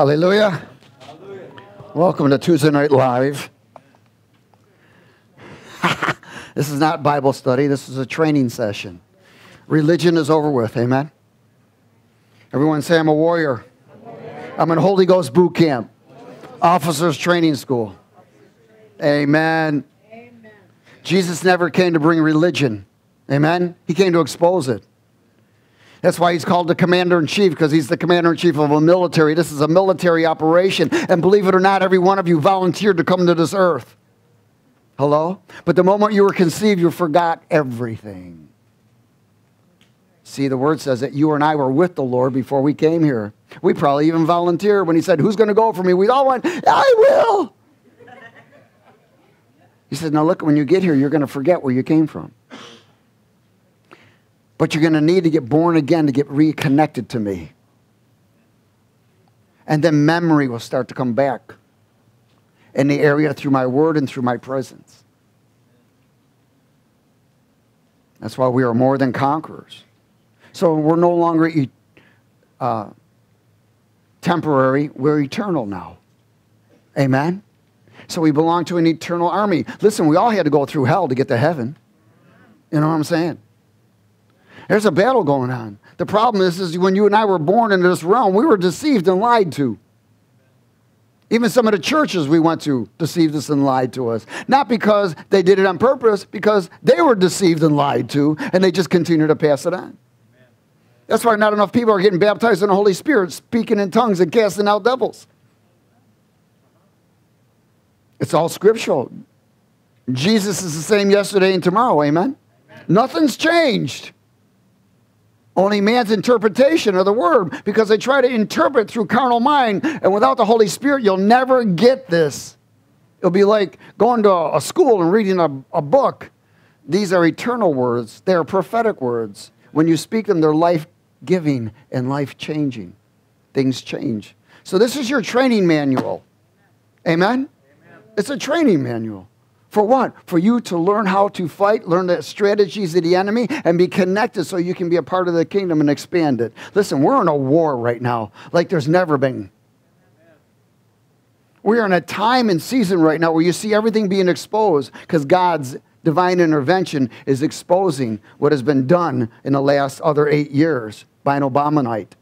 Hallelujah. Welcome to Tuesday Night Live. this is not Bible study, this is a training session. Religion is over with, amen? Everyone say, I'm a warrior. I'm in Holy Ghost boot camp, officers training school. Amen. Jesus never came to bring religion, amen? He came to expose it. That's why he's called the commander in chief, because he's the commander in chief of a military. This is a military operation. And believe it or not, every one of you volunteered to come to this earth. Hello? But the moment you were conceived, you forgot everything. See, the word says that you and I were with the Lord before we came here. We probably even volunteered when he said, Who's going to go for me? We all went, I will. He said, Now look, when you get here, you're going to forget where you came from. But you're going to need to get born again to get reconnected to me. And then memory will start to come back in the area through my word and through my presence. That's why we are more than conquerors. So we're no longer uh, temporary, we're eternal now. Amen? So we belong to an eternal army. Listen, we all had to go through hell to get to heaven. You know what I'm saying? There's a battle going on. The problem is, is when you and I were born into this realm, we were deceived and lied to. Even some of the churches we went to deceived us and lied to us. Not because they did it on purpose, because they were deceived and lied to, and they just continue to pass it on. That's why not enough people are getting baptized in the Holy Spirit, speaking in tongues and casting out devils. It's all scriptural. Jesus is the same yesterday and tomorrow, amen? amen. Nothing's changed. Only man's interpretation of the word because they try to interpret through carnal mind, and without the Holy Spirit, you'll never get this. It'll be like going to a school and reading a, a book. These are eternal words, they are prophetic words. When you speak them, they're life giving and life changing. Things change. So, this is your training manual. Amen? Amen? It's a training manual. For what? For you to learn how to fight, learn the strategies of the enemy, and be connected so you can be a part of the kingdom and expand it. Listen, we're in a war right now like there's never been. We are in a time and season right now where you see everything being exposed because God's divine intervention is exposing what has been done in the last other eight years by an Obamanite.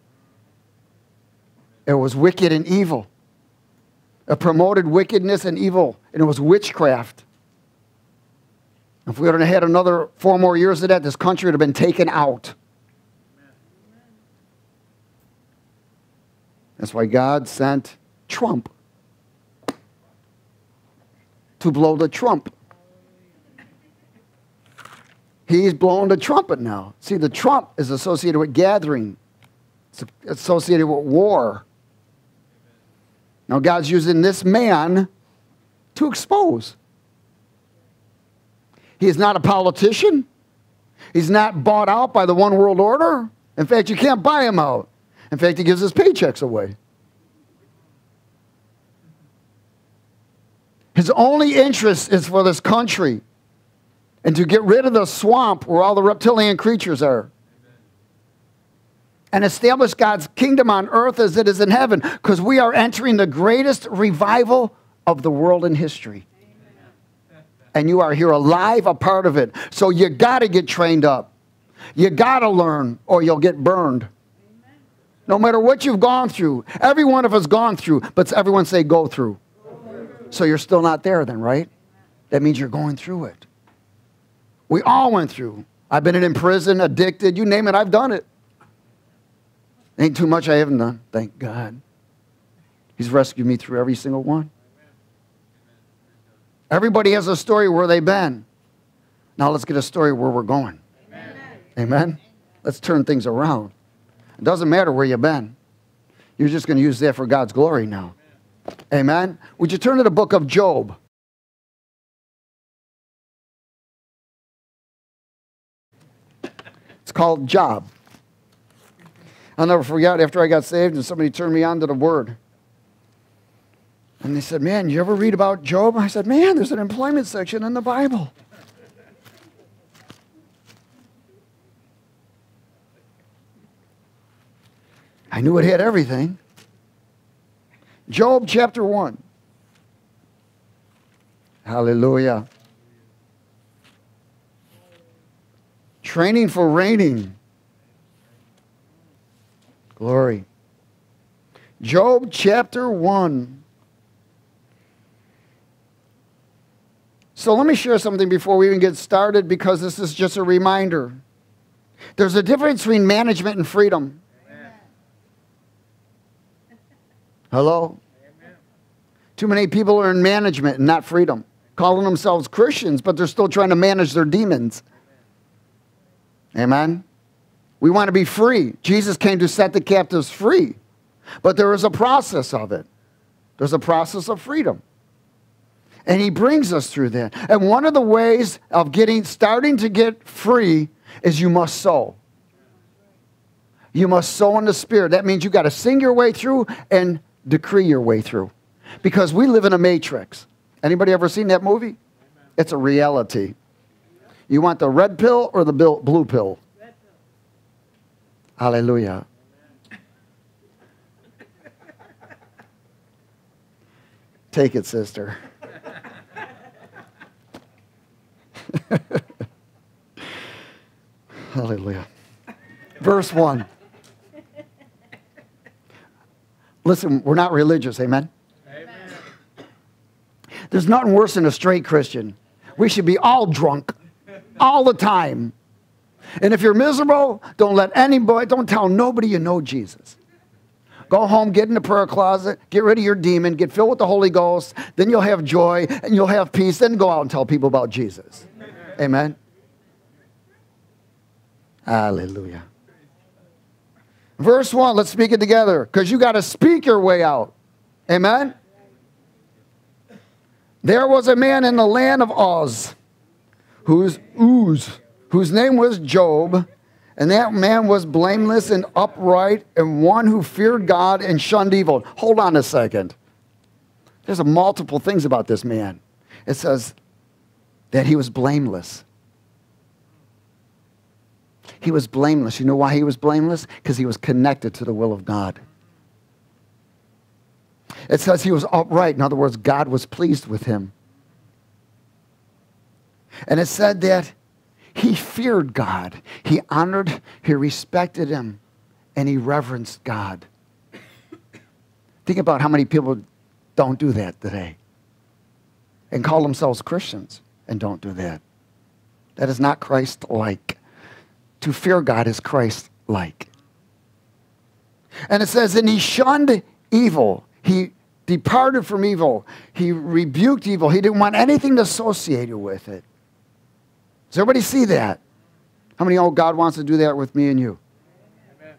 It was wicked and evil. It promoted wickedness and evil, and it was witchcraft. If we had had another four more years of that, this country would have been taken out. That's why God sent Trump to blow the trump. He's blowing the trumpet now. See, the trump is associated with gathering, it's associated with war. Now, God's using this man to expose. He is not a politician. He's not bought out by the one world order. In fact, you can't buy him out. In fact, he gives his paychecks away. His only interest is for this country and to get rid of the swamp where all the reptilian creatures are and establish God's kingdom on earth as it is in heaven because we are entering the greatest revival of the world in history and you are here alive, a part of it. So you got to get trained up. You got to learn, or you'll get burned. No matter what you've gone through, every one of us gone through, but everyone say go through. So you're still not there then, right? That means you're going through it. We all went through. I've been in prison, addicted, you name it, I've done it. Ain't too much I haven't done, thank God. He's rescued me through every single one. Everybody has a story where they've been. Now let's get a story where we're going. Amen. Amen. Let's turn things around. It doesn't matter where you've been. You're just going to use that for God's glory now. Amen. Would you turn to the book of Job? It's called Job. I'll never forget after I got saved and somebody turned me on to the word. And they said, Man, you ever read about Job? I said, Man, there's an employment section in the Bible. I knew it had everything. Job chapter 1. Hallelujah. Training for reigning. Glory. Job chapter 1. So let me share something before we even get started because this is just a reminder. There's a difference between management and freedom. Amen. Hello? Amen. Too many people are in management and not freedom, calling themselves Christians, but they're still trying to manage their demons. Amen? We want to be free. Jesus came to set the captives free, but there is a process of it. There's a process of freedom. And he brings us through that. And one of the ways of getting starting to get free is you must sow. You must sow in the spirit. That means you got to sing your way through and decree your way through. Because we live in a matrix. Anybody ever seen that movie? It's a reality. You want the red pill or the blue pill? Hallelujah. Take it, sister. Hallelujah. Verse 1. Listen, we're not religious, amen? amen? There's nothing worse than a straight Christian. We should be all drunk all the time. And if you're miserable, don't let anybody, don't tell nobody you know Jesus. Go home, get in the prayer closet, get rid of your demon, get filled with the Holy Ghost. Then you'll have joy and you'll have peace. Then go out and tell people about Jesus. Amen. Hallelujah. Verse 1, let's speak it together because you got to speak your way out. Amen. There was a man in the land of Oz whose Uz, whose name was Job, and that man was blameless and upright and one who feared God and shunned evil. Hold on a second. There's a multiple things about this man. It says that he was blameless. He was blameless. You know why he was blameless? Because he was connected to the will of God. It says he was upright. In other words, God was pleased with him. And it said that he feared God. He honored, he respected him, and he reverenced God. Think about how many people don't do that today and call themselves Christians and don't do that. That is not Christ like. To fear God is Christ like. And it says, and he shunned evil. He departed from evil. He rebuked evil. He didn't want anything associated with it. Does everybody see that? How many know God wants to do that with me and you? Amen.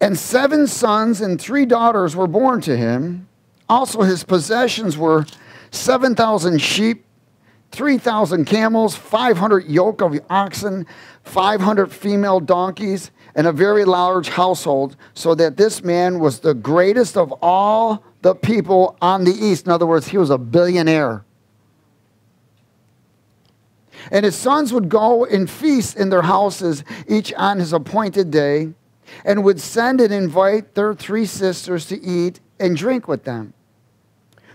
And seven sons and three daughters were born to him. Also, his possessions were 7,000 sheep, 3,000 camels, 500 yoke of oxen, 500 female donkeys, and a very large household, so that this man was the greatest of all the people on the east. In other words, he was a billionaire. And his sons would go and feast in their houses, each on his appointed day, and would send and invite their three sisters to eat and drink with them.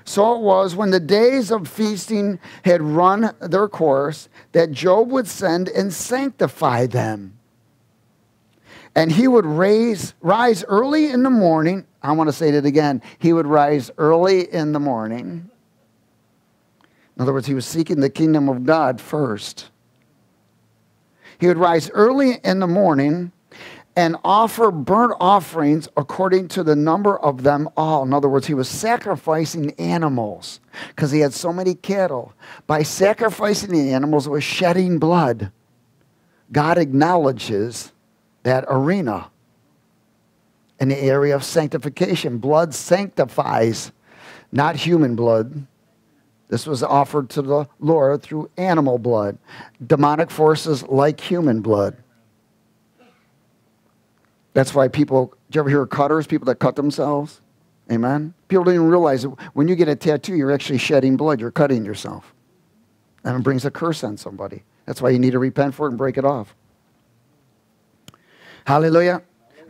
So it was when the days of feasting had run their course that Job would send and sanctify them. And he would raise, rise early in the morning. I want to say it again. He would rise early in the morning. In other words, he was seeking the kingdom of God first. He would rise early in the morning and offer burnt offerings according to the number of them all. In other words, he was sacrificing animals because he had so many cattle. By sacrificing the animals, it was shedding blood. God acknowledges that arena in the area of sanctification. Blood sanctifies, not human blood. This was offered to the Lord through animal blood. Demonic forces like human blood. That's why people, do you ever hear cutters, people that cut themselves? Amen? People don't even realize that when you get a tattoo, you're actually shedding blood. You're cutting yourself. And it brings a curse on somebody. That's why you need to repent for it and break it off. Hallelujah.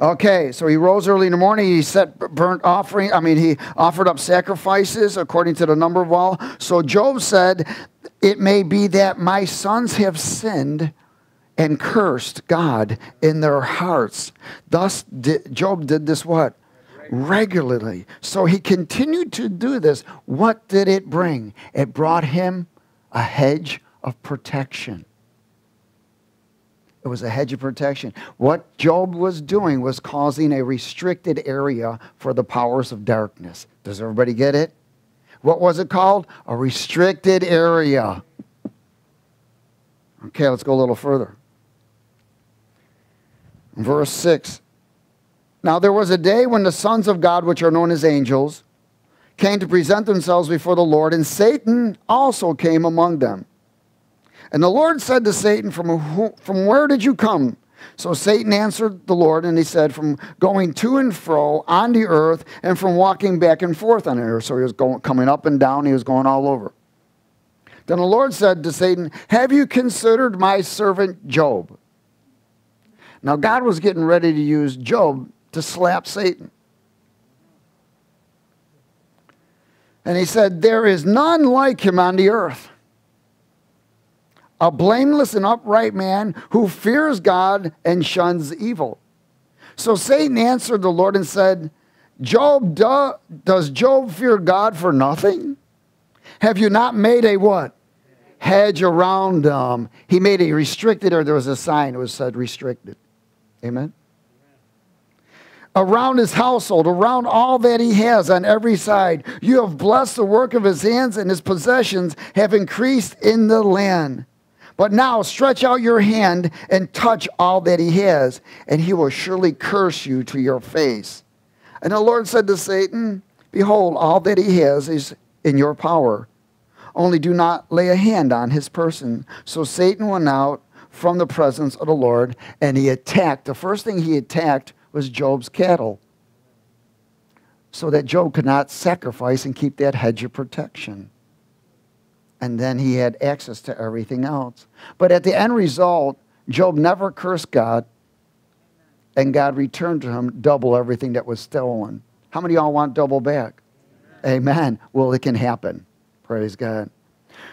Okay, so he rose early in the morning. He set burnt offering. I mean, he offered up sacrifices according to the number of all. So Job said, It may be that my sons have sinned and cursed God in their hearts. Thus, Job did this what? Regularly. So he continued to do this. What did it bring? It brought him a hedge of protection. It was a hedge of protection. What Job was doing was causing a restricted area for the powers of darkness. Does everybody get it? What was it called? A restricted area. Okay, let's go a little further. Verse 6. Now there was a day when the sons of God, which are known as angels, came to present themselves before the Lord, and Satan also came among them. And the Lord said to Satan, From, who, from where did you come? So Satan answered the Lord, and he said, From going to and fro on the earth, and from walking back and forth on the earth. So he was going, coming up and down, he was going all over. Then the Lord said to Satan, Have you considered my servant Job? Now, God was getting ready to use Job to slap Satan. And he said, There is none like him on the earth a blameless and upright man who fears God and shuns evil. So Satan answered the Lord and said, Job, do, does Job fear God for nothing? Have you not made a what? Hedge around him. He made a restricted, or there was a sign, it was said restricted. Amen? Around his household, around all that he has on every side. You have blessed the work of his hands, and his possessions have increased in the land. But now stretch out your hand and touch all that he has, and he will surely curse you to your face. And the Lord said to Satan, Behold, all that he has is in your power. Only do not lay a hand on his person. So Satan went out from the presence of the Lord, and he attacked. The first thing he attacked was Job's cattle, so that Job could not sacrifice and keep that hedge of protection and then he had access to everything else. But at the end result, Job never cursed God, and God returned to him double everything that was stolen. How many y'all want double back? Amen. Amen. Well, it can happen. Praise God.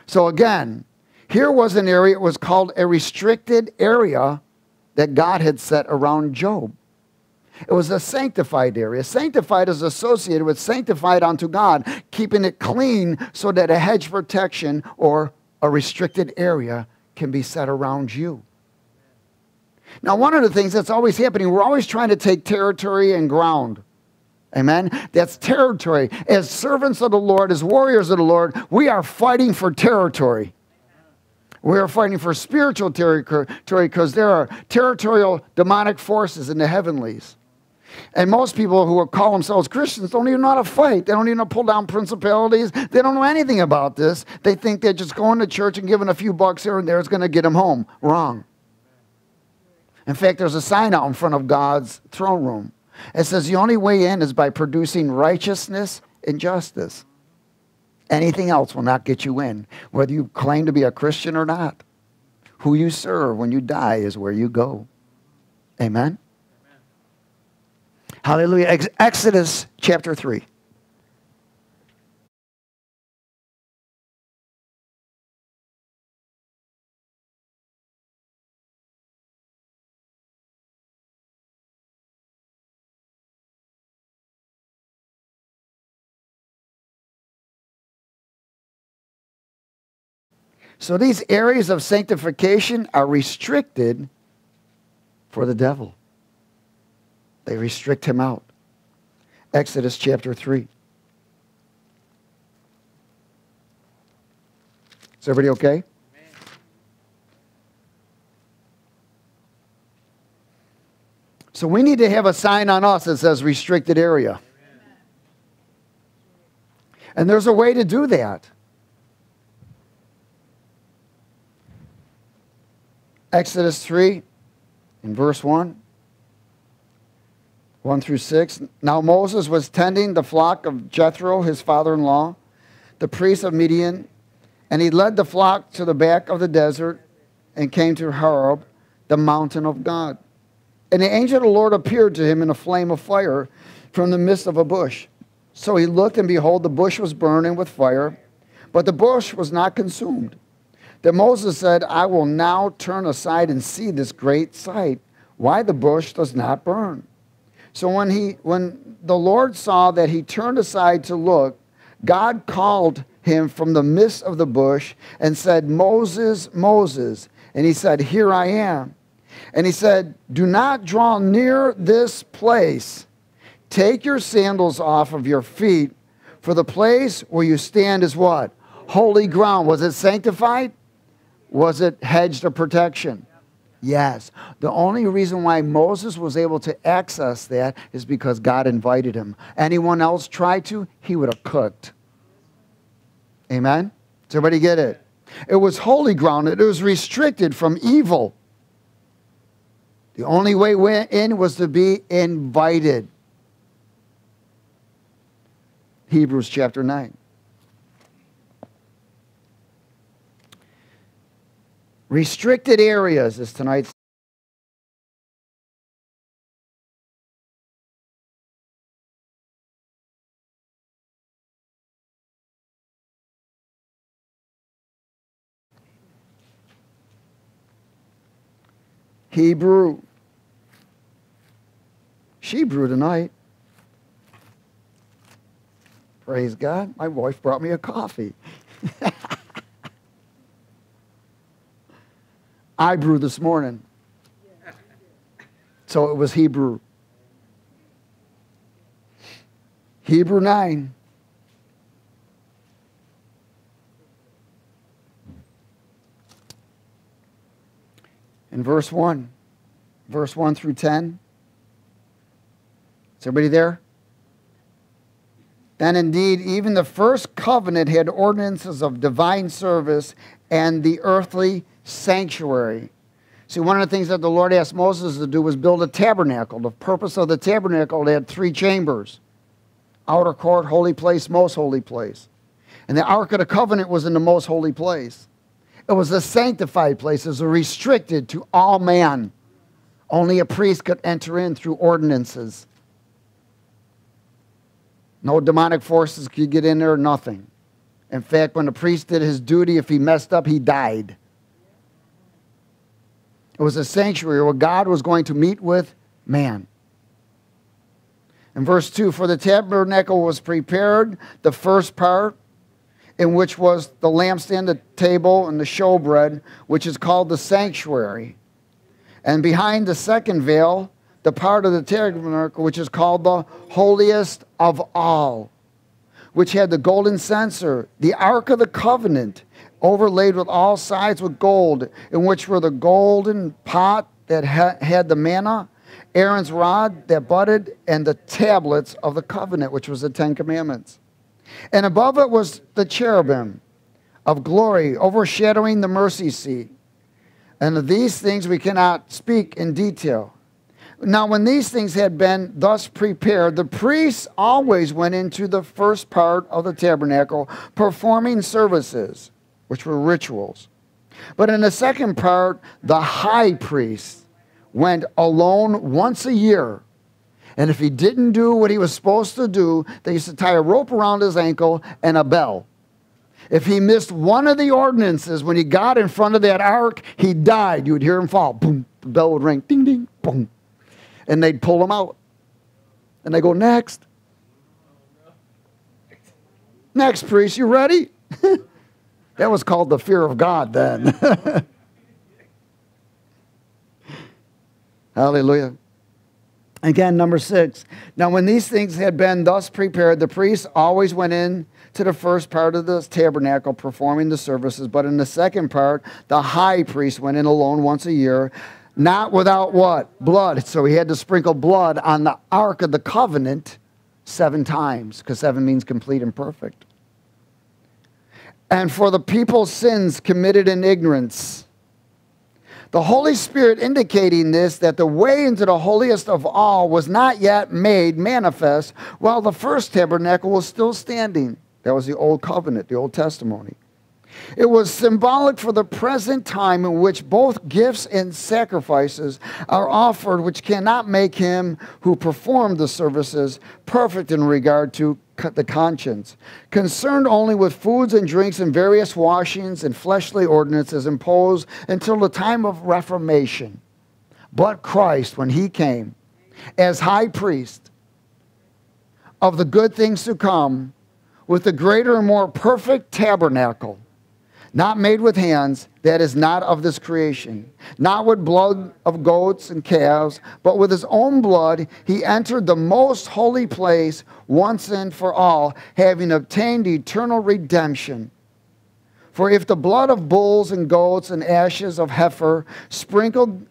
So again, here was an area, it was called a restricted area that God had set around Job. It was a sanctified area. Sanctified is associated with sanctified unto God, keeping it clean so that a hedge protection or a restricted area can be set around you. Now, one of the things that's always happening, we're always trying to take territory and ground. Amen? That's territory. As servants of the Lord, as warriors of the Lord, we are fighting for territory. We are fighting for spiritual territory because there are territorial demonic forces in the heavenlies. And most people who call themselves Christians don't even know how to fight. They don't even know pull down principalities. They don't know anything about this. They think that just going to church and giving a few bucks here and there is going to get them home. Wrong. In fact, there's a sign out in front of God's throne room. It says the only way in is by producing righteousness and justice. Anything else will not get you in, whether you claim to be a Christian or not. Who you serve when you die is where you go. Amen? Hallelujah. Ex- Exodus chapter 3. So these areas of sanctification are restricted for the devil. They restrict him out. Exodus chapter 3. Is everybody okay? So we need to have a sign on us that says restricted area. And there's a way to do that. Exodus 3 in verse 1. 1 through 6. Now Moses was tending the flock of Jethro, his father in law, the priest of Midian, and he led the flock to the back of the desert and came to Horeb, the mountain of God. And the angel of the Lord appeared to him in a flame of fire from the midst of a bush. So he looked, and behold, the bush was burning with fire, but the bush was not consumed. Then Moses said, I will now turn aside and see this great sight, why the bush does not burn. So when, he, when the Lord saw that he turned aside to look, God called him from the midst of the bush and said, Moses, Moses. And he said, Here I am. And he said, Do not draw near this place. Take your sandals off of your feet, for the place where you stand is what? Holy ground. Was it sanctified? Was it hedged of protection? Yes. The only reason why Moses was able to access that is because God invited him. Anyone else tried to, he would have cooked. Amen? Does everybody get it? It was holy ground, it was restricted from evil. The only way in was to be invited. Hebrews chapter 9. Restricted areas is tonight's. Hebrew. She brew tonight. Praise God. My wife brought me a coffee. I brew this morning. So it was Hebrew. Hebrew 9. In verse 1, verse 1 through 10. Is everybody there? Then indeed, even the first covenant had ordinances of divine service and the earthly sanctuary. See, one of the things that the Lord asked Moses to do was build a tabernacle. The purpose of the tabernacle had three chambers outer court, holy place, most holy place. And the Ark of the Covenant was in the most holy place. It was a sanctified place, it was restricted to all man. Only a priest could enter in through ordinances. No demonic forces could get in there, nothing. In fact, when the priest did his duty, if he messed up, he died. It was a sanctuary where God was going to meet with man. In verse 2, for the tabernacle was prepared, the first part, in which was the lampstand, the table, and the showbread, which is called the sanctuary. And behind the second veil, the part of the tabernacle which is called the holiest of all, which had the golden censer, the ark of the covenant, overlaid with all sides with gold, in which were the golden pot that ha- had the manna, Aaron's rod that budded, and the tablets of the covenant, which was the Ten Commandments. And above it was the cherubim of glory overshadowing the mercy seat. And of these things we cannot speak in detail. Now, when these things had been thus prepared, the priests always went into the first part of the tabernacle, performing services which were rituals. But in the second part, the high priest went alone once a year. And if he didn't do what he was supposed to do, they used to tie a rope around his ankle and a bell. If he missed one of the ordinances when he got in front of that ark, he died. You would hear him fall. Boom. The bell would ring. Ding, ding. Boom. And they'd pull him out. And they go, next. Next, priest, you ready? That was called the fear of God then. Hallelujah. Again, number six. Now, when these things had been thus prepared, the priests always went in to the first part of the tabernacle performing the services, but in the second part, the high priest went in alone once a year, not without what? Blood. So he had to sprinkle blood on the ark of the covenant seven times, because seven means complete and perfect and for the people's sins committed in ignorance. The Holy Spirit indicating this that the way into the holiest of all was not yet made manifest while the first tabernacle was still standing. That was the old covenant, the old testimony. It was symbolic for the present time in which both gifts and sacrifices are offered, which cannot make him who performed the services perfect in regard to the conscience, concerned only with foods and drinks and various washings and fleshly ordinances imposed until the time of Reformation. But Christ, when he came as high priest of the good things to come, with the greater and more perfect tabernacle, not made with hands, that is not of this creation, not with blood of goats and calves, but with his own blood he entered the most holy place once and for all, having obtained eternal redemption. For if the blood of bulls and goats and ashes of heifer sprinkled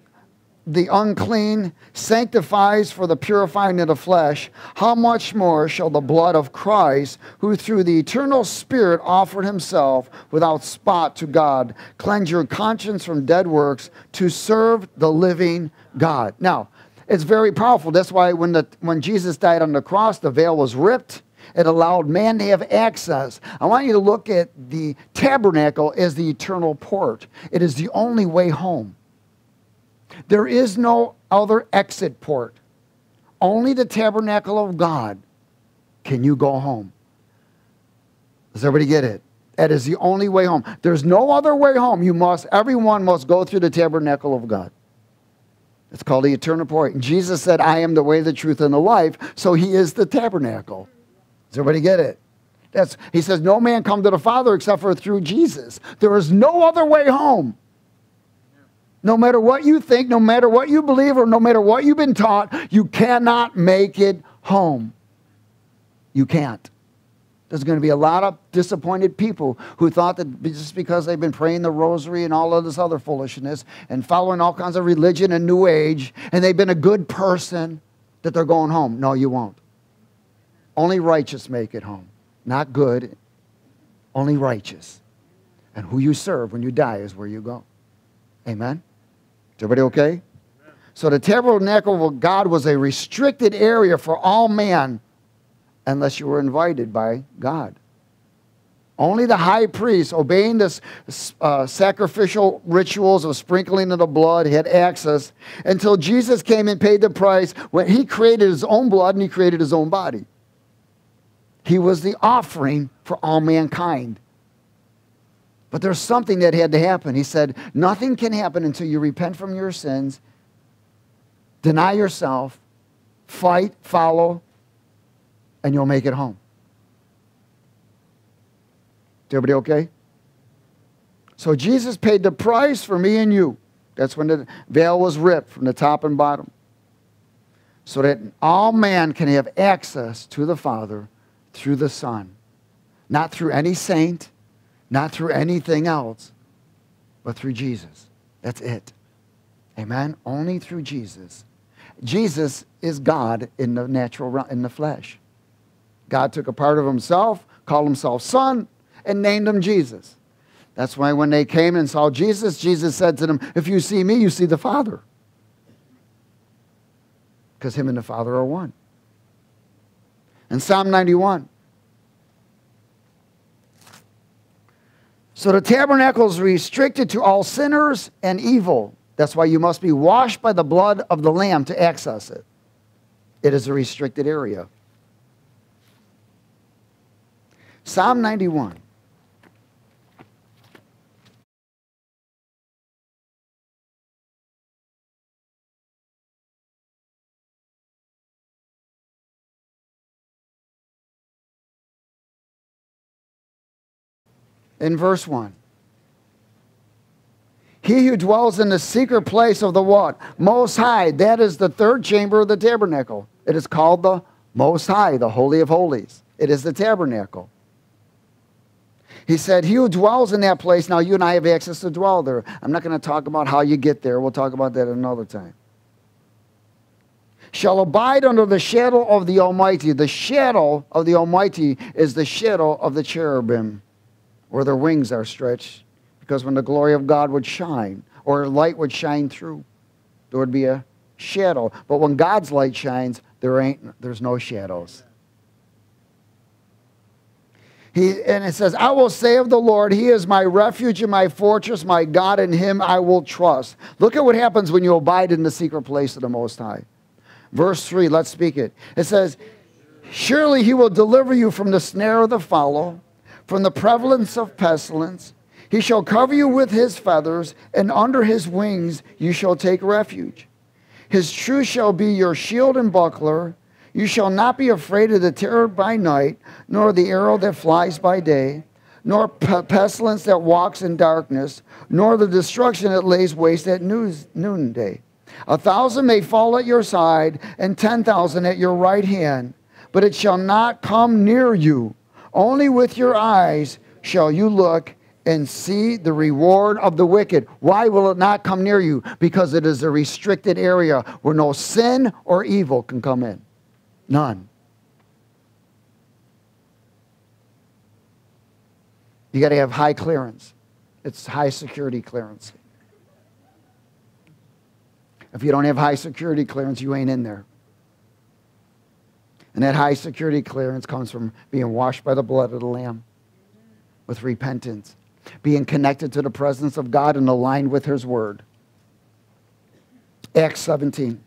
the unclean sanctifies for the purifying of the flesh, how much more shall the blood of Christ, who through the eternal Spirit offered himself without spot to God, cleanse your conscience from dead works to serve the living God? Now, it's very powerful. That's why when, the, when Jesus died on the cross, the veil was ripped. It allowed man to have access. I want you to look at the tabernacle as the eternal port. It is the only way home. There is no other exit port. Only the tabernacle of God can you go home. Does everybody get it? That is the only way home. There's no other way home. You must, everyone must go through the tabernacle of God. It's called the eternal port. And Jesus said, I am the way, the truth, and the life. So he is the tabernacle. Does everybody get it? That's, he says, No man come to the Father except for through Jesus. There is no other way home. No matter what you think, no matter what you believe, or no matter what you've been taught, you cannot make it home. You can't. There's going to be a lot of disappointed people who thought that just because they've been praying the rosary and all of this other foolishness and following all kinds of religion and new age, and they've been a good person, that they're going home. No, you won't. Only righteous make it home. Not good, only righteous. And who you serve when you die is where you go. Amen? Everybody okay? So the tabernacle of God was a restricted area for all man unless you were invited by God. Only the high priest, obeying the uh, sacrificial rituals of sprinkling of the blood, had access until Jesus came and paid the price when he created his own blood and he created his own body. He was the offering for all mankind. But there's something that had to happen. He said, Nothing can happen until you repent from your sins, deny yourself, fight, follow, and you'll make it home. Is everybody okay? So Jesus paid the price for me and you. That's when the veil was ripped from the top and bottom. So that all man can have access to the Father through the Son. Not through any saint, not through anything else, but through Jesus. That's it. Amen? Only through Jesus. Jesus is God in the natural, in the flesh. God took a part of himself, called himself Son, and named him Jesus. That's why when they came and saw Jesus, Jesus said to them, If you see me, you see the Father. Because him and the Father are one. In Psalm 91, So the tabernacle is restricted to all sinners and evil. That's why you must be washed by the blood of the Lamb to access it. It is a restricted area. Psalm 91. In verse 1. He who dwells in the secret place of the what? Most High. That is the third chamber of the tabernacle. It is called the Most High, the Holy of Holies. It is the tabernacle. He said, He who dwells in that place, now you and I have access to dwell there. I'm not going to talk about how you get there. We'll talk about that another time. Shall abide under the shadow of the Almighty. The shadow of the Almighty is the shadow of the cherubim or their wings are stretched, because when the glory of God would shine, or light would shine through, there would be a shadow. But when God's light shines, there ain't there's no shadows. He, and it says, I will say of the Lord, He is my refuge and my fortress, my God, in Him I will trust. Look at what happens when you abide in the secret place of the Most High. Verse 3, let's speak it. It says, Surely He will deliver you from the snare of the fowler, from the prevalence of pestilence. He shall cover you with His feathers, and under His wings you shall take refuge. His truth shall be your shield and buckler. You shall not be afraid of the terror by night, nor the arrow that flies by day, nor pestilence that walks in darkness, nor the destruction that lays waste at noonday. A thousand may fall at your side, and ten thousand at your right hand, but it shall not come near you. Only with your eyes shall you look and see the reward of the wicked. Why will it not come near you? Because it is a restricted area where no sin or evil can come in. None. You got to have high clearance. It's high security clearance. If you don't have high security clearance, you ain't in there. And that high security clearance comes from being washed by the blood of the Lamb with repentance, being connected to the presence of God and aligned with His Word. Acts 17.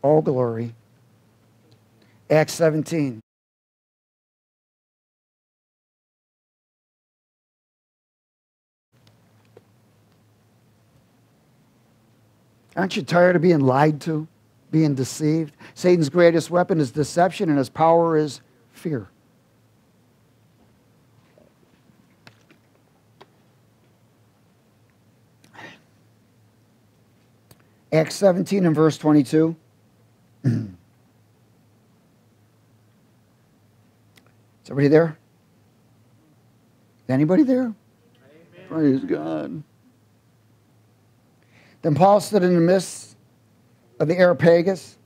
All glory. Acts 17. Aren't you tired of being lied to, being deceived? Satan's greatest weapon is deception, and his power is fear. Acts 17 and verse 22. Is everybody there? Is anybody there? Amen. Praise God. Then Paul stood in the midst of the Areopagus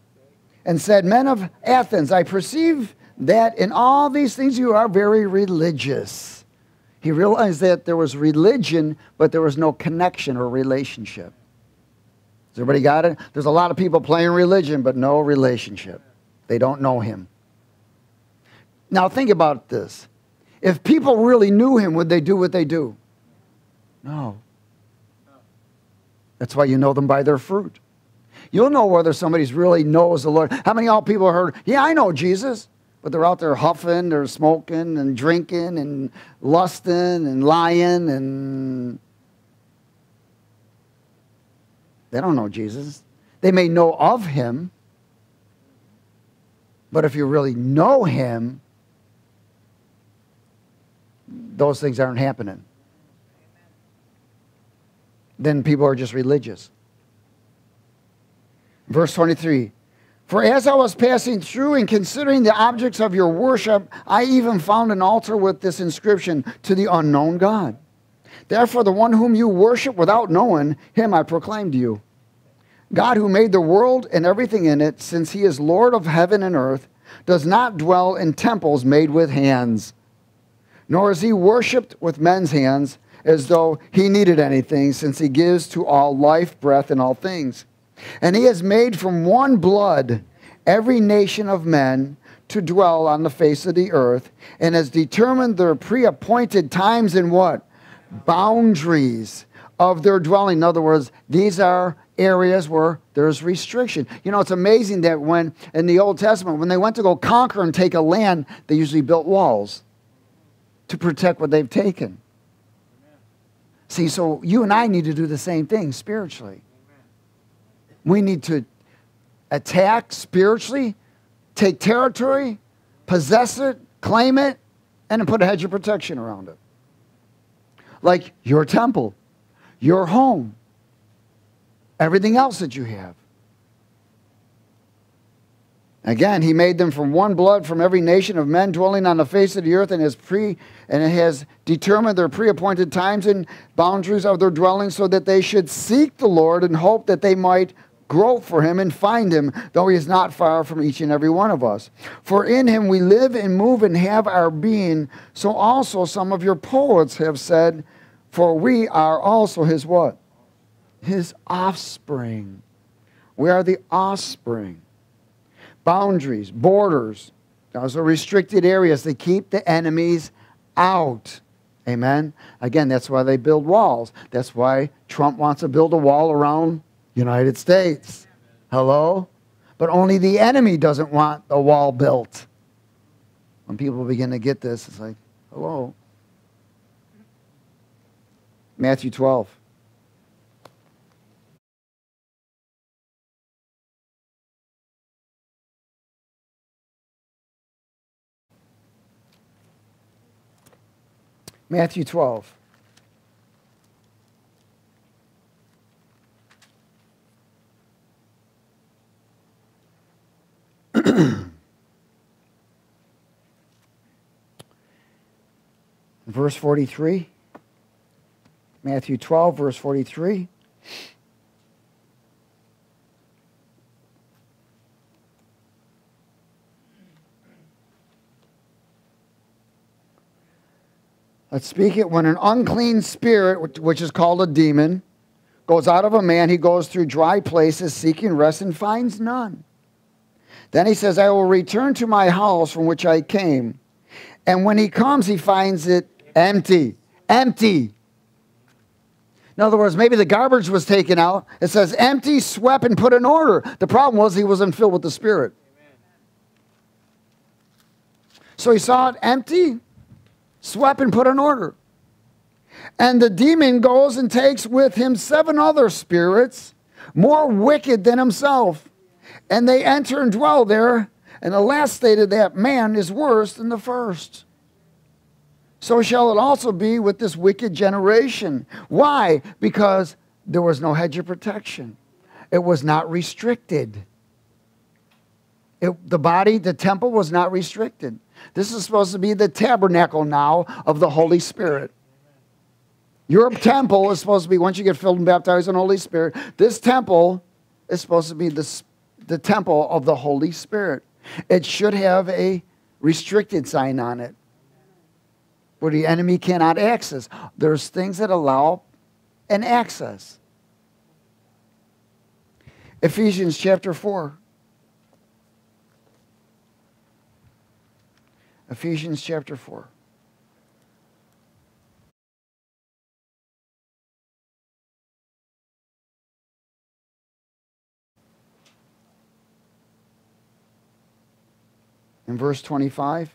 and said, Men of Athens, I perceive that in all these things you are very religious. He realized that there was religion, but there was no connection or relationship. Has everybody got it? There's a lot of people playing religion, but no relationship. They don't know him. Now, think about this. If people really knew him, would they do what they do? No. That's why you know them by their fruit. You'll know whether somebody's really knows the Lord. How many all people heard, yeah, I know Jesus, but they're out there huffing, they're smoking and drinking and lusting and lying and they don't know Jesus. They may know of him, but if you really know him, those things aren't happening. Then people are just religious. Verse 23 For as I was passing through and considering the objects of your worship, I even found an altar with this inscription to the unknown God. Therefore, the one whom you worship without knowing, him I proclaim to you. God, who made the world and everything in it, since he is Lord of heaven and earth, does not dwell in temples made with hands, nor is he worshiped with men's hands as though he needed anything, since he gives to all life, breath, and all things. And he has made from one blood every nation of men to dwell on the face of the earth, and has determined their pre appointed times and what? Boundaries of their dwelling. In other words, these are areas where there's restriction. You know, it's amazing that when in the Old Testament, when they went to go conquer and take a land, they usually built walls to protect what they've taken. See, so you and I need to do the same thing spiritually. We need to attack spiritually, take territory, possess it, claim it, and then put a hedge of protection around it. Like your temple your home, everything else that you have. Again, he made them from one blood from every nation of men dwelling on the face of the earth and has pre and has determined their pre-appointed times and boundaries of their dwelling so that they should seek the Lord and hope that they might grope for him and find him, though he is not far from each and every one of us. For in him we live and move and have our being. So also some of your poets have said, for we are also his what? His offspring. We are the offspring. Boundaries, borders, Those are restricted areas. They keep the enemies out. Amen. Again, that's why they build walls. That's why Trump wants to build a wall around United States. Hello? But only the enemy doesn't want the wall built. When people begin to get this, it's like, hello. Matthew 12. Matthew 12. verse 43. Matthew 12, verse 43. Let's speak it. When an unclean spirit, which is called a demon, goes out of a man, he goes through dry places seeking rest and finds none. Then he says, I will return to my house from which I came. And when he comes, he finds it empty. Empty. In other words, maybe the garbage was taken out. It says empty, swept, and put in order. The problem was he wasn't filled with the Spirit. So he saw it empty, swept, and put in order. And the demon goes and takes with him seven other spirits, more wicked than himself. And they enter and dwell there. And the last state of that man is worse than the first so shall it also be with this wicked generation. Why? Because there was no hedge of protection, it was not restricted. It, the body, the temple was not restricted. This is supposed to be the tabernacle now of the Holy Spirit. Your temple is supposed to be, once you get filled and baptized in the Holy Spirit, this temple is supposed to be the, the temple of the Holy Spirit. It should have a restricted sign on it where the enemy cannot access. There's things that allow an access. Ephesians chapter 4. Ephesians chapter 4. In verse 25.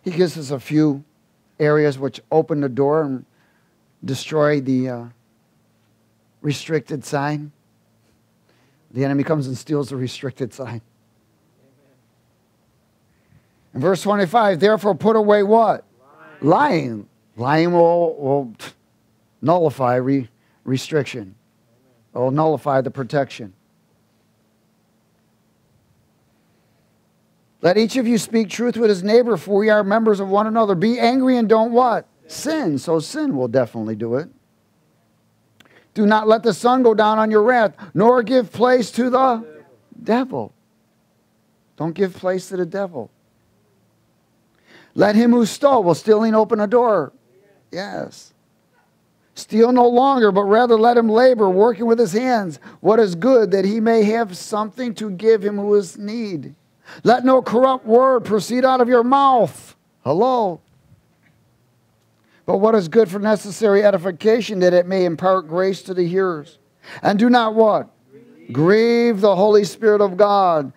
He gives us a few areas which open the door and destroy the uh, restricted sign. The enemy comes and steals the restricted sign. In verse 25, therefore put away what? Lying. Lying, will, will nullify re- restriction, will nullify the protection. Let each of you speak truth with his neighbor, for we are members of one another. Be angry and don't what? Sin. So sin will definitely do it. Do not let the sun go down on your wrath, nor give place to the devil. Don't give place to the devil. Let him who stole, will stealing open a door? Yes. Steal no longer, but rather let him labor, working with his hands what is good, that he may have something to give him who is need. Let no corrupt word proceed out of your mouth. Hello. But what is good for necessary edification, that it may impart grace to the hearers. And do not what? Grieve, Grieve the Holy Spirit of God,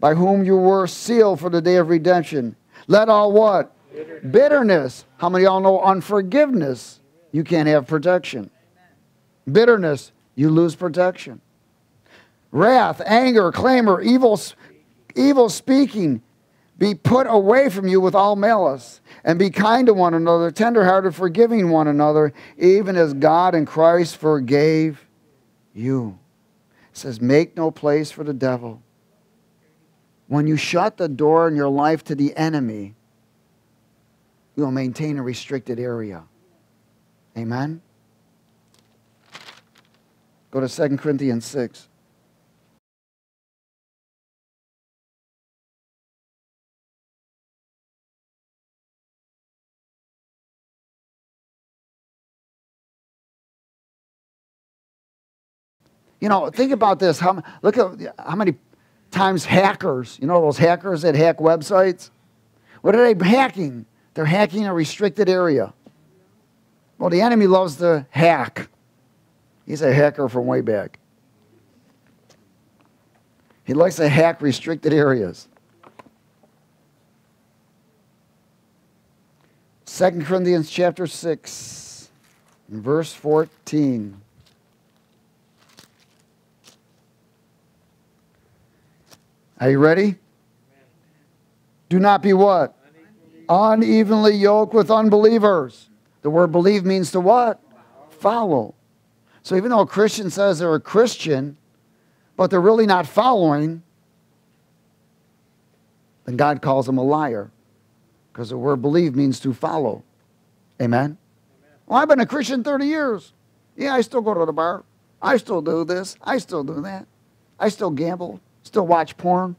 by whom you were sealed for the day of redemption. Let all what? Bitterness. Bitterness. How many y'all know unforgiveness? You can't have protection. Bitterness, you lose protection. Wrath, anger, clamor, evil evil speaking be put away from you with all malice, and be kind to one another, tenderhearted, forgiving one another, even as God and Christ forgave you. It says, Make no place for the devil. When you shut the door in your life to the enemy, you'll maintain a restricted area. Amen? Go to 2 Corinthians 6. You know, think about this. How, look at how many times hackers, you know, those hackers that hack websites? What are they hacking? They're hacking a restricted area. Well, the enemy loves to hack. He's a hacker from way back. He likes to hack restricted areas. 2 Corinthians chapter 6, verse 14. Are you ready? Do not be what? Unevenly yoked with unbelievers. The word believe means to what? Follow. So even though a Christian says they're a Christian, but they're really not following, then God calls them a liar. Because the word believe means to follow. Amen? Amen? Well, I've been a Christian 30 years. Yeah, I still go to the bar. I still do this. I still do that. I still gamble. Still watch porn.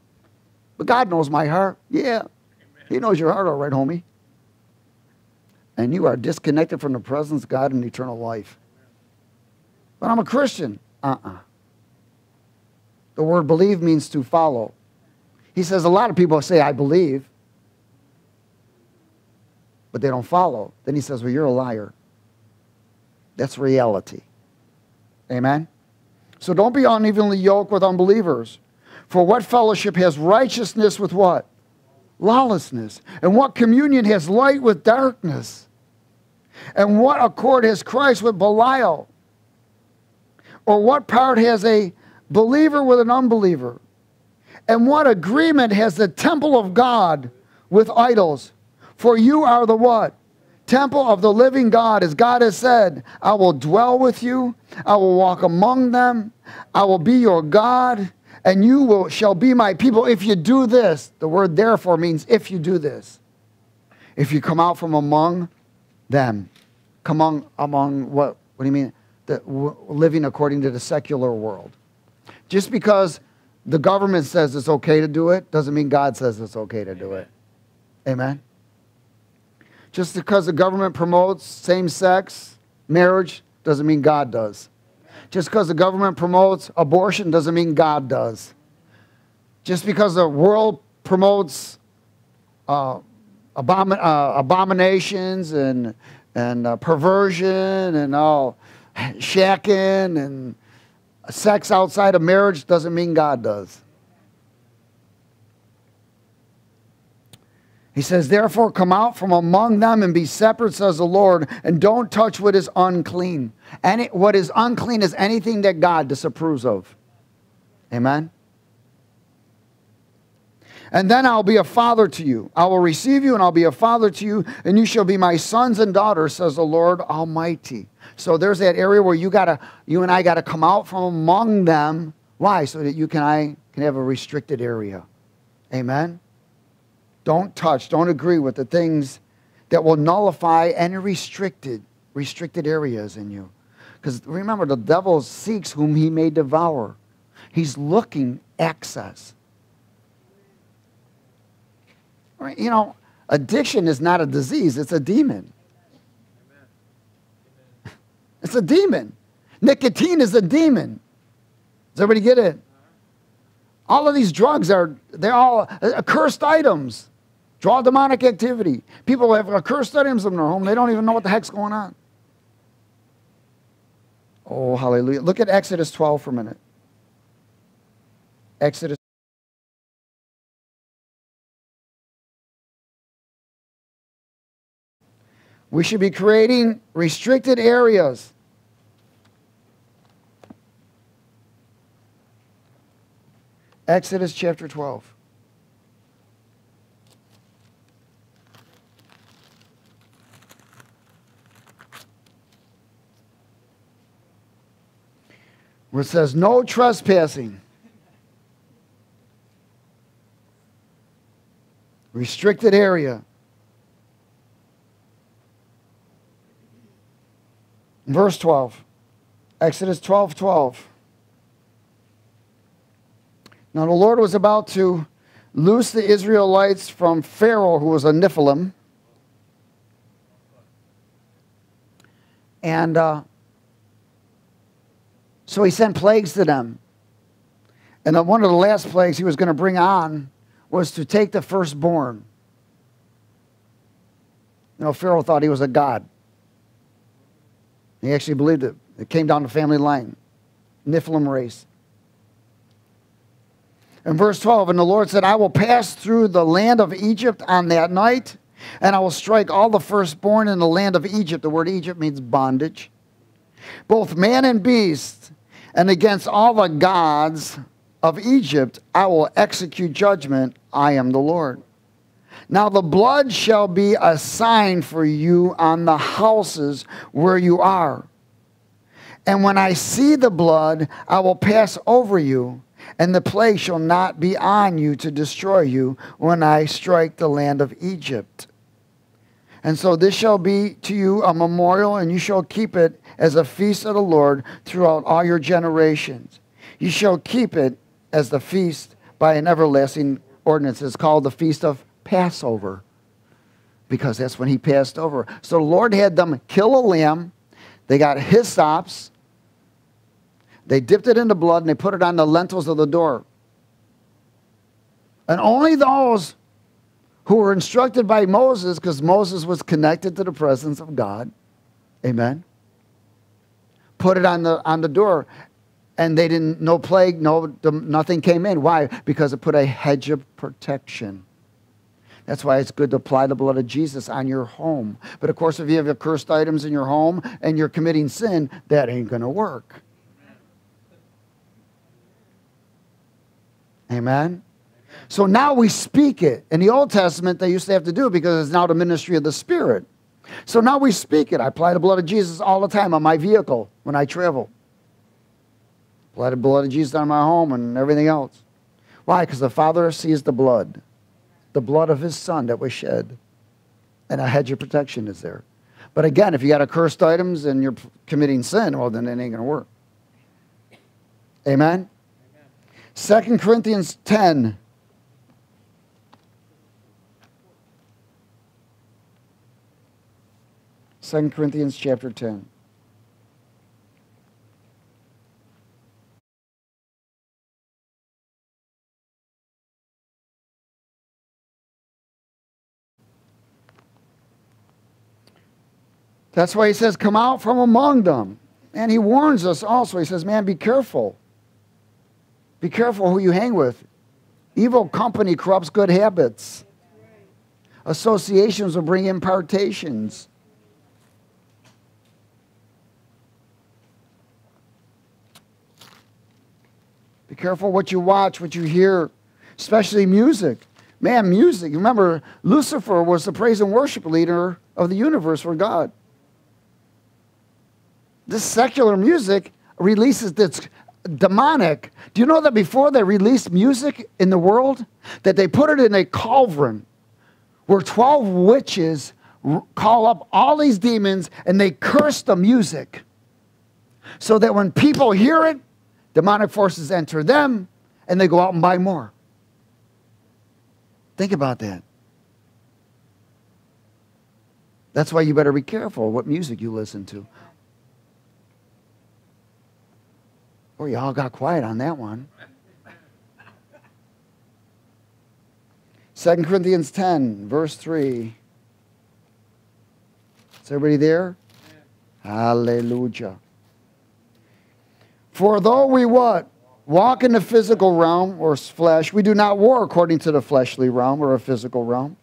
But God knows my heart. Yeah. Amen. He knows your heart all right, homie. And you are disconnected from the presence of God and eternal life. But I'm a Christian. Uh uh The word believe means to follow. He says a lot of people say, I believe, but they don't follow. Then he says, Well, you're a liar. That's reality. Amen? So don't be unevenly yoked with unbelievers. For what fellowship has righteousness with what? Lawlessness. And what communion has light with darkness? And what accord has Christ with Belial? Or what part has a believer with an unbeliever? And what agreement has the temple of God with idols? For you are the what? Temple of the living God, as God has said, I will dwell with you, I will walk among them, I will be your God, and you will, shall be my people if you do this. The word therefore means if you do this. If you come out from among them. Come among, among what? What do you mean? The, living according to the secular world. Just because the government says it's okay to do it doesn't mean God says it's okay to do it. Amen? Just because the government promotes same sex marriage doesn't mean God does. Just because the government promotes abortion doesn't mean God does. Just because the world promotes uh, abomin- uh, abominations and, and uh, perversion and all shacking and sex outside of marriage doesn't mean God does. He says, Therefore, come out from among them and be separate, says the Lord, and don't touch what is unclean. And what is unclean is anything that God disapproves of. Amen? And then I'll be a father to you. I will receive you, and I'll be a father to you, and you shall be my sons and daughters, says the Lord Almighty. So there's that area where you gotta, you and I gotta come out from among them. Why? So that you can I can have a restricted area. Amen. Don't touch, don't agree with the things that will nullify any restricted, restricted areas in you. Because remember, the devil seeks whom he may devour. He's looking access. Right? You know, addiction is not a disease, it's a demon. It's a demon. Nicotine is a demon. Does everybody get it? All of these drugs are, they're all uh, accursed items. Draw demonic activity. People have uh, accursed items in their home. They don't even know what the heck's going on. Oh, hallelujah. Look at Exodus 12 for a minute. Exodus. We should be creating restricted areas. Exodus chapter 12. where it says, No trespassing. Restricted area. Verse 12. Exodus 12 12. Now the Lord was about to loose the Israelites from Pharaoh, who was a Nephilim. And uh, So he sent plagues to them. And one of the last plagues he was going to bring on was to take the firstborn. You know, Pharaoh thought he was a god. He actually believed it. It came down the family line, Nephilim race. In verse 12, and the Lord said, I will pass through the land of Egypt on that night, and I will strike all the firstborn in the land of Egypt. The word Egypt means bondage, both man and beast, and against all the gods of Egypt I will execute judgment. I am the Lord. Now the blood shall be a sign for you on the houses where you are. And when I see the blood, I will pass over you, and the plague shall not be on you to destroy you when I strike the land of Egypt. And so this shall be to you a memorial, and you shall keep it as a feast of the Lord throughout all your generations. You shall keep it as the feast by an everlasting ordinance. It's called the Feast of Passover because that's when he passed over. So the Lord had them kill a lamb. They got hyssops. They dipped it into blood and they put it on the lintels of the door. And only those who were instructed by Moses, because Moses was connected to the presence of God, amen, put it on the, on the door and they didn't no plague no nothing came in why because it put a hedge of protection that's why it's good to apply the blood of jesus on your home. But of course if you have your cursed items in your home and you're committing sin that ain't going to work. Amen? So now we speak it in the old testament they used to have to do it because it's now the ministry of the spirit. So now we speak it. I apply the blood of jesus all the time on my vehicle when i travel. Apply the blood of Jesus on my home and everything else. Why? Because the Father sees the blood, the blood of His Son that was shed, and a hedge of protection is there. But again, if you got accursed items and you're committing sin, well, then it ain't going to work. Amen? Second 2 Corinthians 10. Second Corinthians chapter 10. That's why he says, Come out from among them. And he warns us also. He says, Man, be careful. Be careful who you hang with. Evil company corrupts good habits. Associations will bring impartations. Be careful what you watch, what you hear, especially music. Man, music. Remember, Lucifer was the praise and worship leader of the universe for God this secular music releases this demonic. Do you know that before they released music in the world, that they put it in a cauldron where 12 witches call up all these demons and they curse the music so that when people hear it, demonic forces enter them and they go out and buy more. Think about that. That's why you better be careful what music you listen to. Boy, you all got quiet on that one. 2 Corinthians 10, verse 3. Is everybody there? Hallelujah. For though we what? Walk in the physical realm or flesh, we do not war according to the fleshly realm or a physical realm.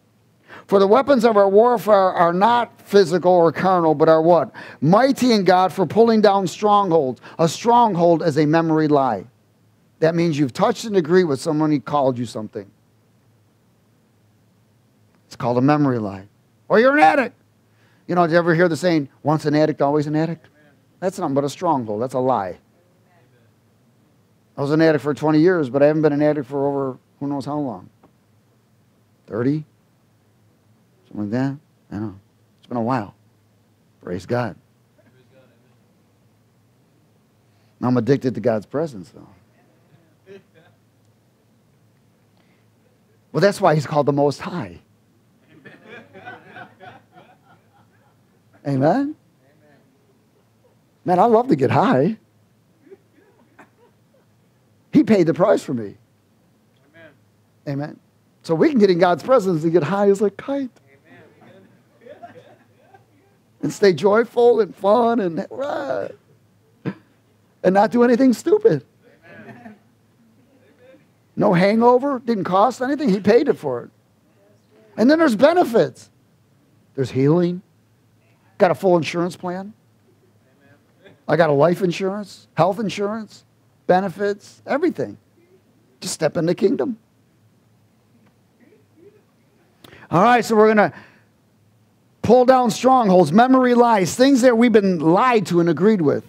For the weapons of our warfare are not physical or carnal, but are what? Mighty in God for pulling down strongholds. A stronghold is a memory lie. That means you've touched and agreed with someone who called you something. It's called a memory lie. Or you're an addict. You know, did you ever hear the saying, once an addict, always an addict? That's nothing but a stronghold. That's a lie. I was an addict for 20 years, but I haven't been an addict for over who knows how long. 30? Something like that. I know. It's been a while. Praise God. I'm addicted to God's presence, though. Well, that's why he's called the Most High. Amen? Man, I love to get high. He paid the price for me. Amen. Amen. So we can get in God's presence and get high as a kite. And stay joyful and fun and uh, and not do anything stupid. No hangover, didn't cost anything. He paid it for it. And then there's benefits. There's healing. Got a full insurance plan. I got a life insurance, health insurance, benefits, everything. Just step in the kingdom. All right, so we're going to pull down strongholds, memory lies, things that we've been lied to and agreed with.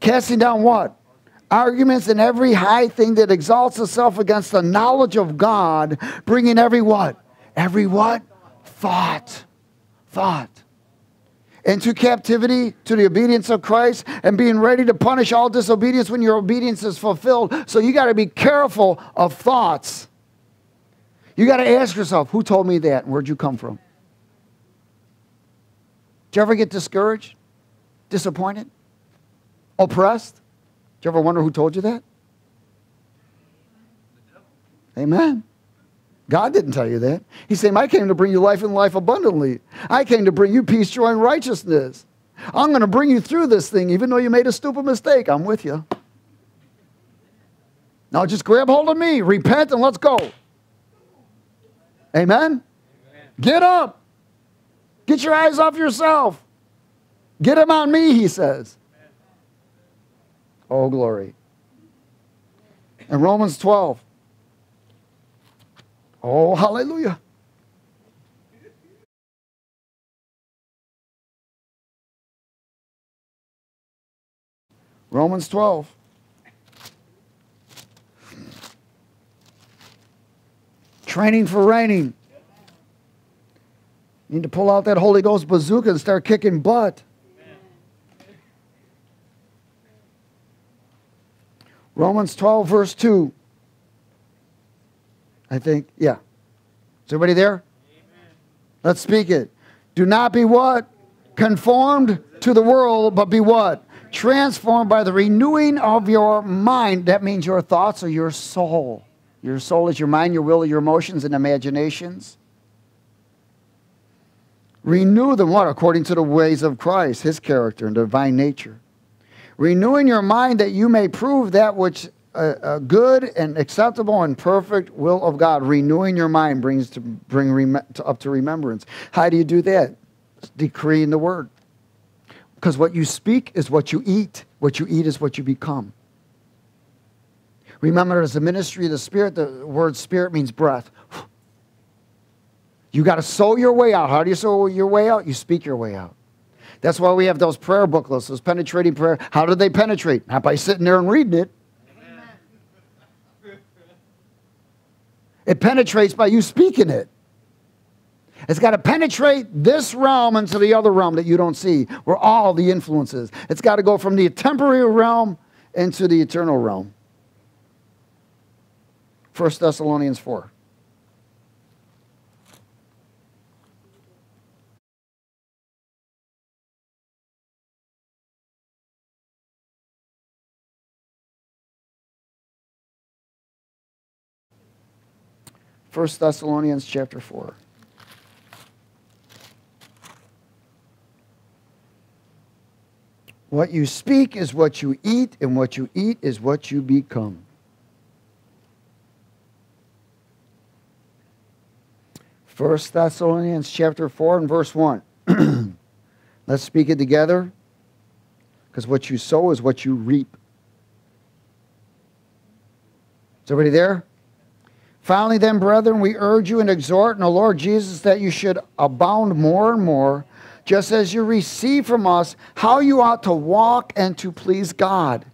Casting down what? Arguments and every high thing that exalts itself against the knowledge of God, bringing every what? Every what? Thought. Thought into captivity to the obedience of Christ and being ready to punish all disobedience when your obedience is fulfilled. So you got to be careful of thoughts. You got to ask yourself, who told me that? Where'd you come from? Did you ever get discouraged, disappointed, oppressed? Did you ever wonder who told you that? Amen. God didn't tell you that. He said, I came to bring you life and life abundantly. I came to bring you peace, joy, and righteousness. I'm going to bring you through this thing, even though you made a stupid mistake. I'm with you. Now just grab hold of me, repent, and let's go. Amen? Amen. Get up. Get your eyes off yourself. Get them on me, he says. Oh, glory. In Romans 12, Oh, hallelujah. Romans 12. Training for reigning. You need to pull out that Holy Ghost bazooka and start kicking butt. Romans 12, verse 2. I think. Yeah. Is everybody there? Amen. Let's speak it. Do not be what? Conformed to the world, but be what? Transformed by the renewing of your mind. That means your thoughts or your soul. Your soul is your mind, your will, your emotions, and imaginations. Renew them what? According to the ways of Christ, his character and divine nature. Renewing your mind that you may prove that which a, a, good and acceptable and perfect will of God, renewing your mind brings to bring to, up to remembrance. How do you do that? Decreeing the word. Because what you speak is what you eat. What you eat is what you become. Remember, as the ministry of the Spirit. The word Spirit means breath. You got to sow your way out. How do you sow your way out? You speak your way out. That's why we have those prayer booklets, those penetrating prayer. How do they penetrate? Not by sitting there and reading it. It penetrates by you speaking it. It's got to penetrate this realm into the other realm that you don't see, where all the influences. It's got to go from the temporary realm into the eternal realm. 1 Thessalonians 4. First Thessalonians chapter 4. What you speak is what you eat, and what you eat is what you become. First Thessalonians chapter 4 and verse 1. Let's speak it together. Because what you sow is what you reap. Is everybody there? Finally, then, brethren, we urge you and exhort in the Lord Jesus that you should abound more and more, just as you receive from us how you ought to walk and to please God.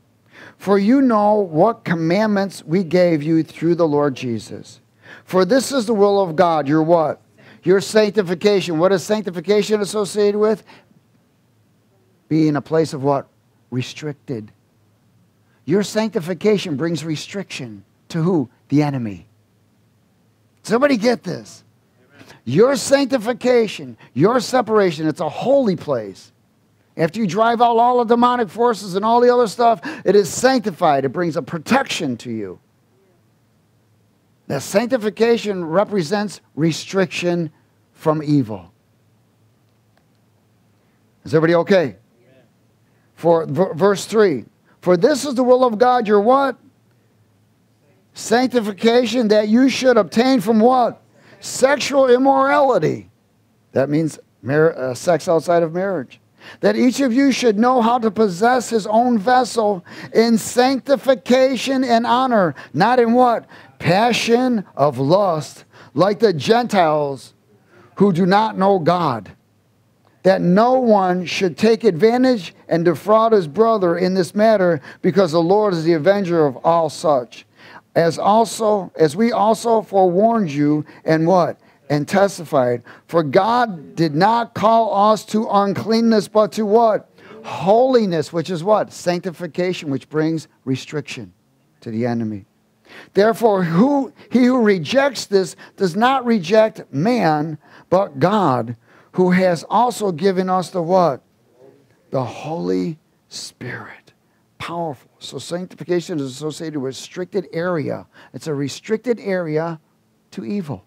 For you know what commandments we gave you through the Lord Jesus. For this is the will of God, your what? Your sanctification. What is sanctification associated with? Being a place of what? Restricted. Your sanctification brings restriction to who? The enemy. Somebody get this. Your sanctification, your separation, it's a holy place. After you drive out all the demonic forces and all the other stuff, it is sanctified. It brings a protection to you. That sanctification represents restriction from evil. Is everybody okay? For verse 3 For this is the will of God, your what? Sanctification that you should obtain from what? Sexual immorality. That means uh, sex outside of marriage. That each of you should know how to possess his own vessel in sanctification and honor, not in what? Passion of lust, like the Gentiles who do not know God that no one should take advantage and defraud his brother in this matter, because the Lord is the avenger of all such. As also as we also forewarned you and what? And testified. For God did not call us to uncleanness, but to what? Holiness, which is what? Sanctification, which brings restriction to the enemy. Therefore, who, he who rejects this does not reject man, but God who has also given us the what? The Holy Spirit. Powerful. So sanctification is associated with restricted area. It's a restricted area to evil.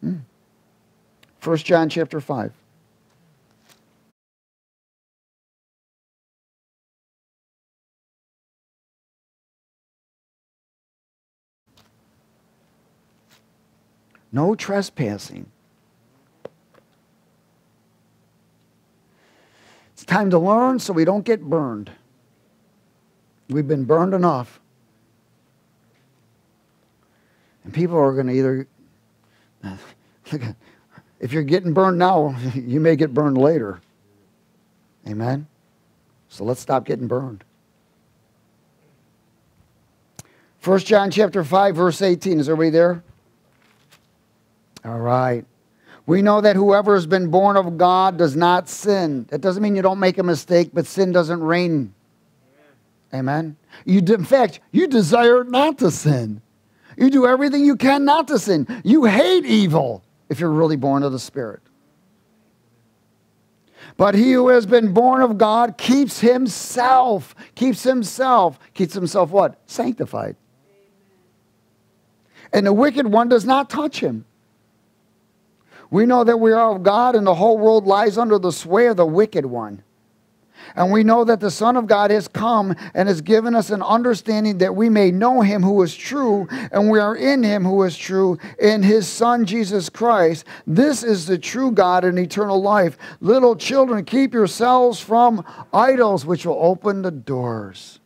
Hmm. 1 John chapter 5. No trespassing. Time to learn so we don't get burned. We've been burned enough. And people are going to either, if you're getting burned now, you may get burned later. Amen? So let's stop getting burned. 1 John chapter 5, verse 18. Is everybody there? All right. We know that whoever has been born of God does not sin. That doesn't mean you don't make a mistake, but sin doesn't reign. Amen. You, in fact, you desire not to sin. You do everything you can not to sin. You hate evil if you're really born of the Spirit. But he who has been born of God keeps himself, keeps himself, keeps himself what? Sanctified. And the wicked one does not touch him. We know that we are of God and the whole world lies under the sway of the wicked one. And we know that the Son of God has come and has given us an understanding that we may know him who is true, and we are in him who is true, in his Son Jesus Christ. This is the true God and eternal life. Little children, keep yourselves from idols, which will open the doors.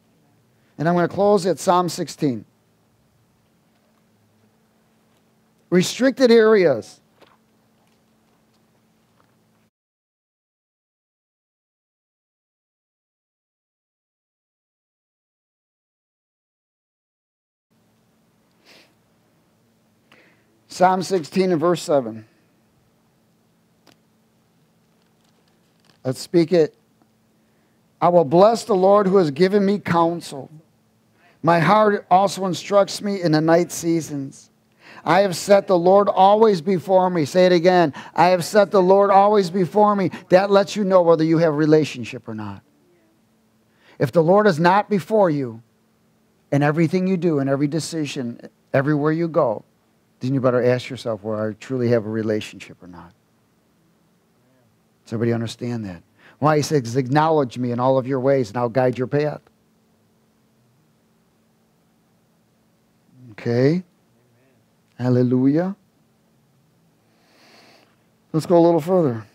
And I'm going to close at Psalm 16. Restricted areas. Psalm 16 and verse 7. Let's speak it. I will bless the Lord who has given me counsel. My heart also instructs me in the night seasons. I have set the Lord always before me. Say it again. I have set the Lord always before me. That lets you know whether you have a relationship or not. If the Lord is not before you in everything you do, in every decision, everywhere you go, then you better ask yourself whether I truly have a relationship or not. Does everybody understand that? Why he says, acknowledge me in all of your ways and I'll guide your path. Okay. Hallelujah. Let's go a little further.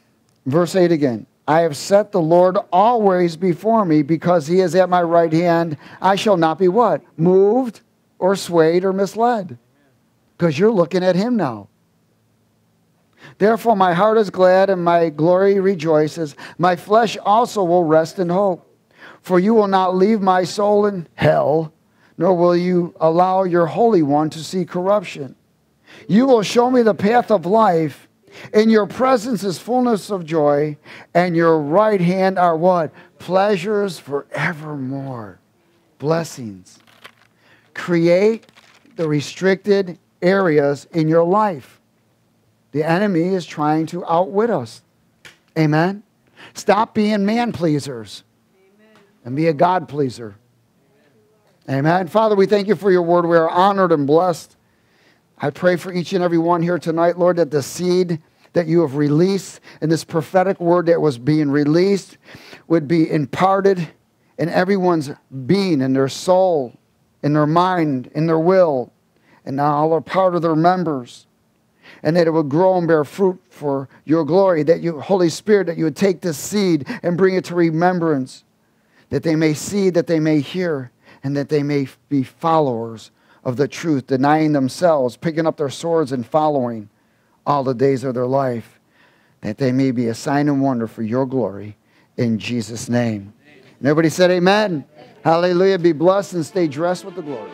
Verse 8 again. I have set the Lord always before me because he is at my right hand. I shall not be what? Moved or swayed or misled because you're looking at him now. Therefore, my heart is glad and my glory rejoices. My flesh also will rest in hope. For you will not leave my soul in hell, nor will you allow your Holy One to see corruption. You will show me the path of life. In your presence is fullness of joy, and your right hand are what? Pleasures forevermore. Blessings. Create the restricted areas in your life. The enemy is trying to outwit us. Amen. Stop being man pleasers and be a God pleaser. Amen. Father, we thank you for your word. We are honored and blessed. I pray for each and every one here tonight, Lord, that the seed that you have released and this prophetic word that was being released would be imparted in everyone's being, in their soul, in their mind, in their will, and now all are part of their members. And that it would grow and bear fruit for your glory. That you, Holy Spirit, that you would take this seed and bring it to remembrance. That they may see, that they may hear, and that they may be followers of the truth, denying themselves, picking up their swords and following all the days of their life, that they may be a sign and wonder for your glory in Jesus' name. And everybody said, Amen. amen. Hallelujah. Be blessed and stay dressed with the glory.